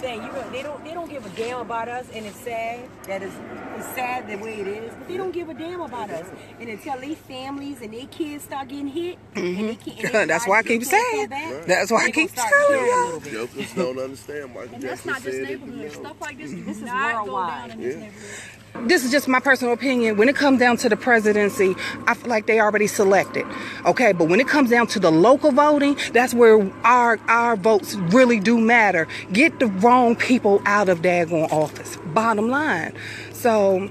Thing, you know, they don't they don't give a damn about us, and it's sad that it's, it's sad the way it is. But they don't give a damn about us, and until these families and their kids start getting hit, and they mm-hmm. and they That's why I keep saying. back, That's why I keep telling y'all. Jokers don't understand. Michael And that's Jackson not just it, neighborhood. Stuff like this, This is not go worldwide. down in this Yeah. neighborhood. this is just my personal opinion. When it comes down to the presidency, I feel like they already selected. Okay, but when it comes down to the local voting, that's where our our votes really do matter. Get the wrong people out of daggone office. Bottom line. So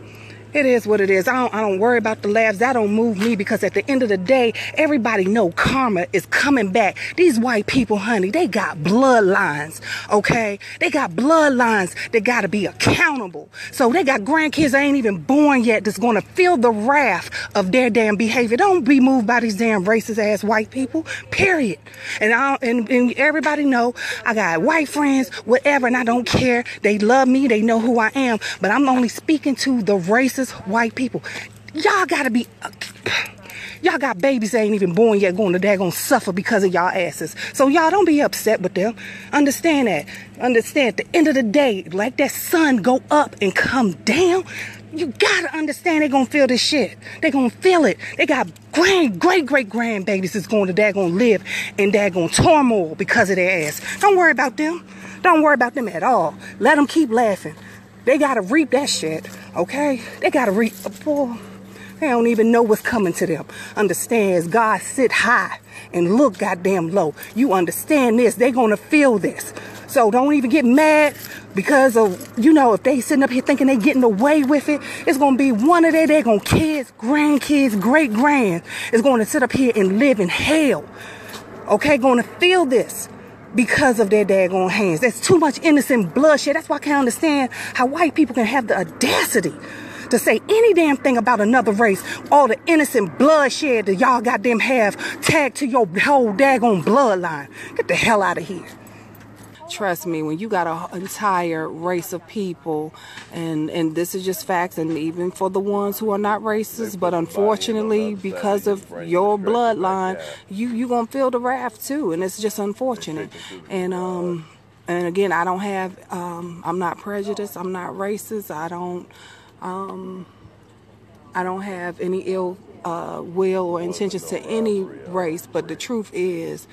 it is what it is. I don't, I don't worry about the labs. That don't move me because at the end of the day, everybody know karma is coming back. These white people, honey, they got bloodlines, okay? They got bloodlines that got to be accountable. So they got grandkids that ain't even born yet that's going to feel the wrath of their damn behavior. Don't be moved by these damn racist ass white people, period. And, I, and, and everybody know I got white friends, whatever, and I don't care. They love me. They know who I am. But I'm only speaking to the racist white people. Y'all gotta be. Y'all got babies that ain't even born yet going to daggone suffer because of y'all asses. So y'all don't be upset with them. Understand that. Understand at the end of the day, like that sun go up and come down, you gotta understand they gonna feel this shit. They gonna feel it. They got grand, great, great grandbabies that's going to daggone live in daggone turmoil because of their ass. Don't worry about them. Don't worry about them at all. Let them keep laughing. They gotta reap that shit, okay? They gotta read reap. Boy, they don't even know what's coming to them. Understands God sit high and look goddamn low. You understand this. They're gonna feel this. So don't even get mad because of, you know, if they sitting up here thinking they getting away with it, it's gonna be one of their daggone kids, grandkids, great grand is gonna sit up here and live in hell. Okay, gonna feel this because of their daggone hands. There's too much innocent bloodshed. That's why I can't understand how white people can have the audacity to say any damn thing about another race. All the innocent bloodshed that y'all goddamn have tagged to your whole daggone bloodline. Get the hell out of here. Trust me, when you got an entire race of people, and and this is just facts, and even for the ones who are not racist, but unfortunately because of your bloodline, you you gonna feel the wrath too, and it's just unfortunate. And um, and again, I don't have, um, I'm not prejudiced, I'm not racist, I don't, um, I don't have any ill uh, will or intentions to any race, but the truth is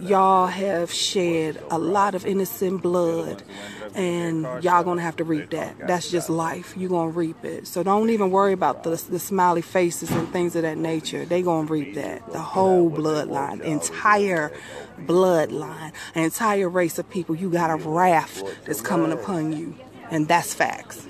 y'all have shed a lot of innocent blood and y'all gonna have to reap that. that's just life. You gonna reap it. So don't even worry about the, the smiley faces and things of that nature. They gonna reap that. The whole bloodline entire bloodline an entire race of people. You got a wrath that's coming upon you and that's facts